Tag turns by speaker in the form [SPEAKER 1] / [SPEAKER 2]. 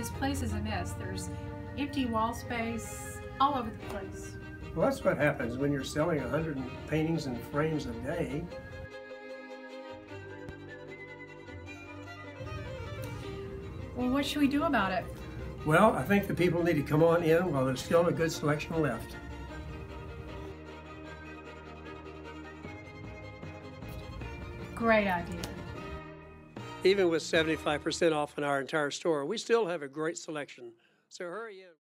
[SPEAKER 1] This place is a mess. There's empty wall space all over the place.
[SPEAKER 2] Well, that's what happens when you're selling 100 paintings and frames a day.
[SPEAKER 1] Well, what should we do about it?
[SPEAKER 2] Well, I think the people need to come on in while there's still a good selection left.
[SPEAKER 1] Great idea.
[SPEAKER 2] Even with 75% off in our entire store, we still have a great selection. So hurry in.